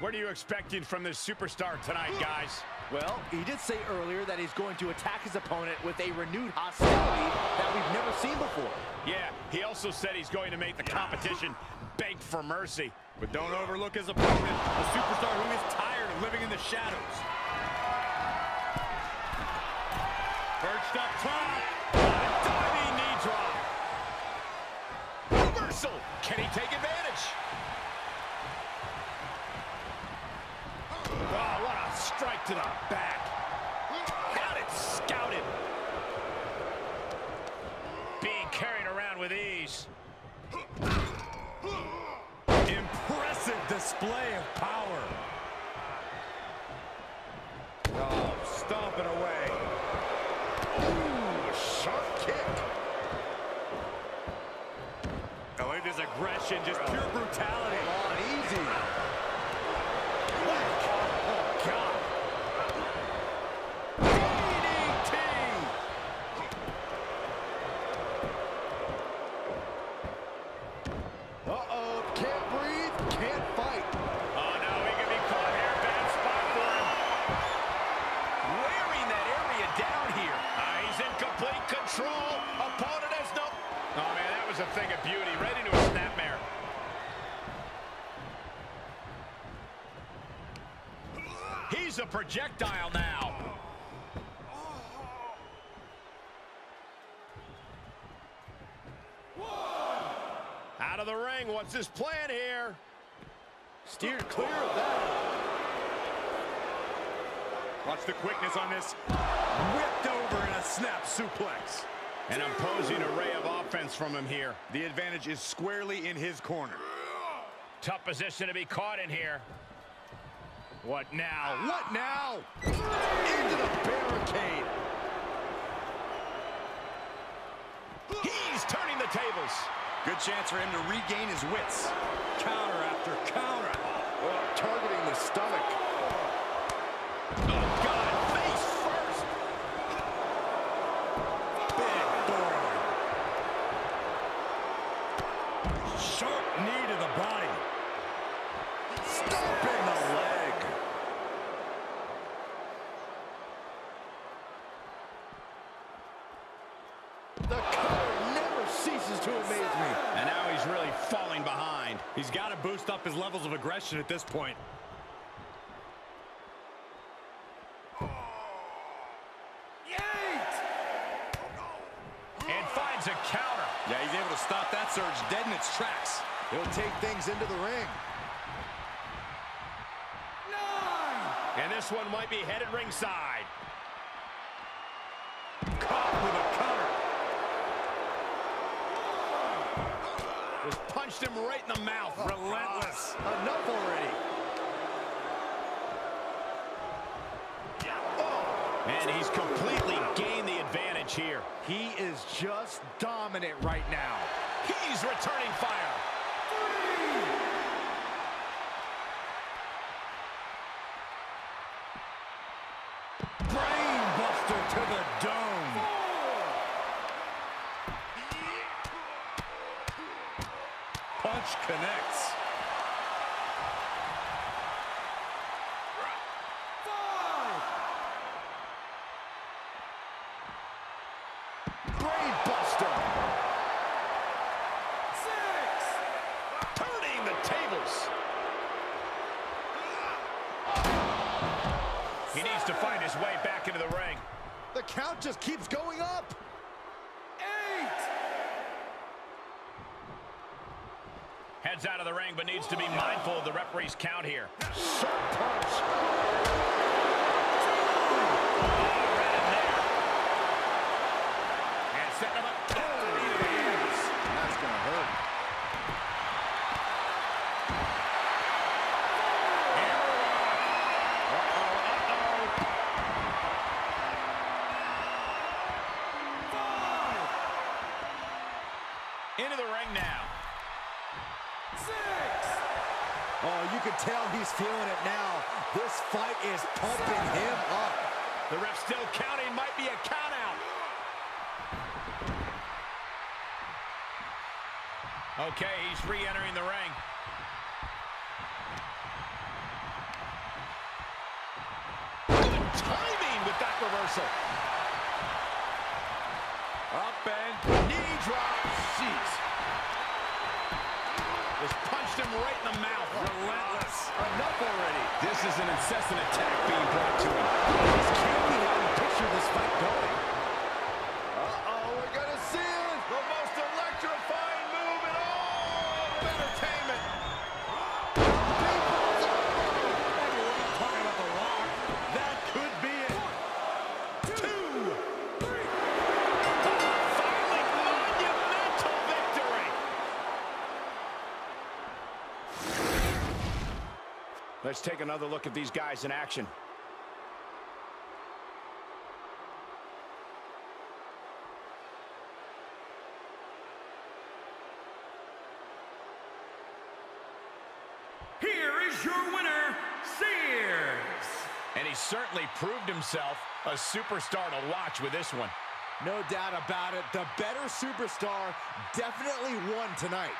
What are you expecting from this superstar tonight, guys? Well, he did say earlier that he's going to attack his opponent with a renewed hostility that we've never seen before. Yeah, he also said he's going to make the competition beg for mercy. But don't overlook his opponent, a superstar who is tired of living in the shadows. Perched up top. Diving knee drop. Reversal. Can he take advantage? Oh, what a strike to the back. Got it scouted. Being carried around with ease. Impressive display of power. Oh, stomping away. Ooh, sharp kick. I like this aggression, just pure brutality. Come on, easy. Oh, God. Uh-oh, can't breathe, can't fight. Oh, no, he could be caught here. Bad spot for him. Wearing that area down here. Uh, he's in complete control. Opponent has no... Oh, man, that was a thing of beauty. Right into a snapmare. He's a projectile now. Out of the ring. What's his plan here? Steered clear of that. Watch the quickness on this. Whipped over in a snap suplex. An imposing array of offense from him here. The advantage is squarely in his corner. Tough position to be caught in here. What now? What now? Into the barricade. He's turning the tables. Good chance for him to regain his wits. Counter after counter. Oh, targeting the stomach. Oh, God, face first. Big forearm. Sharp knee to the body. Stomping the leg. The color never ceases to amaze me. And now he's really falling behind. He's got to boost up his levels of aggression at this point. Oh, and finds a counter. Yeah, he's able to stop that surge dead in its tracks. He'll take things into the ring. Nine. And this one might be headed ringside. Punched him right in the mouth. Oh, Relentless. Enough already. Oh. And he's completely gained the advantage here. He is just dominant right now. He's returning fire. Brainbuster to the Punch connects. He needs to find his way back into the ring. The count just keeps going up. Heads out of the ring, but needs to be mindful of the referee's count here. Sharp punch. Into the ring now. you can tell he's feeling it now. This fight is pumping him up. The ref still counting. Might be a count out. Okay, he's re-entering the ring. Good timing with that reversal. Up and knee drop. Jeez. Just punched him right in the mouth. Relentless. Enough already. This is an incessant attack being brought to him. This can't be how we picture this fight going. Let's take another look at these guys in action. Here is your winner, Sears. And he certainly proved himself a superstar to watch with this one. No doubt about it. The better superstar definitely won tonight.